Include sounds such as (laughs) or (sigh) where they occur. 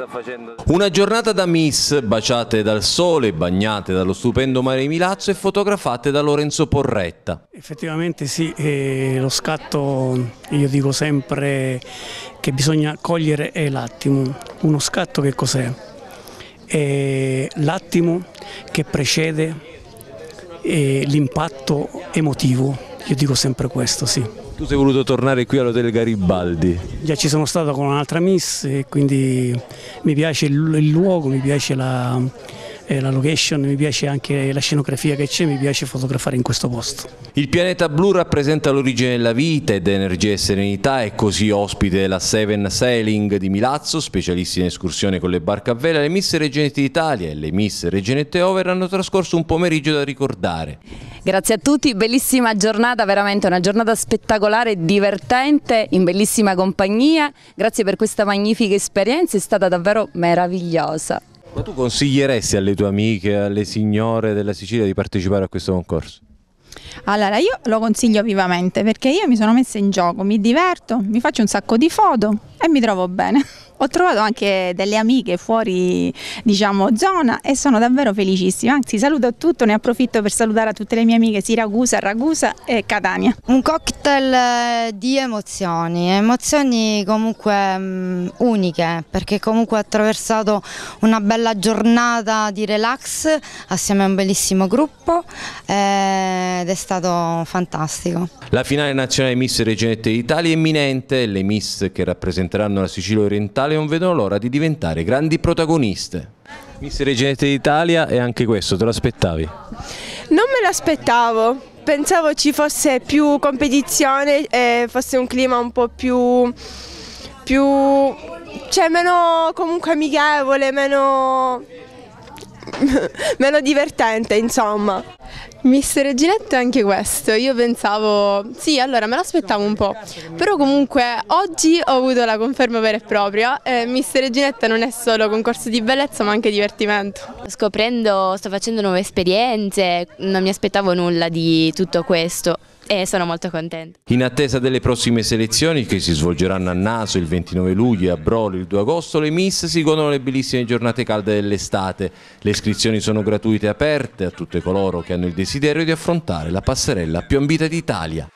sta facendo? Una giornata da Miss, baciate dal sole, bagnate dallo stupendo mare di Milazzo e fotografate da Lorenzo Porretta. Effettivamente sì, eh, lo scatto io dico sempre che bisogna cogliere è l'attimo. Uno scatto che cos'è? È l'attimo che precede eh, l'impatto emotivo, io dico sempre questo, sì. Tu sei voluto tornare qui all'Hotel Garibaldi. Già ci sono stato con un'altra miss e quindi mi piace il, il luogo, mi piace la, eh, la location, mi piace anche la scenografia che c'è, mi piace fotografare in questo posto. Il pianeta blu rappresenta l'origine della vita ed energia e serenità è così ospite della Seven Sailing di Milazzo, specialisti in escursione con le barche a vela, le Miss Regenette d'Italia e le Miss Regenette Over hanno trascorso un pomeriggio da ricordare. Grazie a tutti, bellissima giornata, veramente una giornata spettacolare, divertente, in bellissima compagnia. Grazie per questa magnifica esperienza, è stata davvero meravigliosa. Ma tu consiglieresti alle tue amiche, alle signore della Sicilia di partecipare a questo concorso? Allora, io lo consiglio vivamente perché io mi sono messa in gioco, mi diverto, mi faccio un sacco di foto e mi trovo bene. Ho trovato anche delle amiche fuori, diciamo, zona e sono davvero felicissima. Anzi, saluto tutto, ne approfitto per salutare a tutte le mie amiche Siracusa, Ragusa e Catania. Un cocktail eh, di emozioni, emozioni comunque um, uniche, perché comunque ho attraversato una bella giornata di relax assieme a un bellissimo gruppo eh, ed è stato fantastico. La finale nazionale Miss Regenette d'Italia è imminente, le Miss che rappresenteranno la Sicilia orientale non vedono l'ora di diventare grandi protagoniste. Miss Regenette d'Italia e anche questo, te lo aspettavi? Non me l'aspettavo, pensavo ci fosse più competizione e fosse un clima un po' più, più cioè meno comunque amichevole, meno, (laughs) meno divertente insomma. Mister Reginetta è anche questo, io pensavo, sì allora me l'aspettavo un po', però comunque oggi ho avuto la conferma vera e propria, eh, Mister Reginetta non è solo concorso di bellezza ma anche divertimento. Scoprendo, sto facendo nuove esperienze, non mi aspettavo nulla di tutto questo e sono molto contenta. In attesa delle prossime selezioni che si svolgeranno a Naso il 29 luglio e a Brolo il 2 agosto, le Miss si godono le bellissime giornate calde dell'estate. Le iscrizioni sono gratuite e aperte a tutte coloro che hanno il desiderio di affrontare la passerella più ambita d'Italia.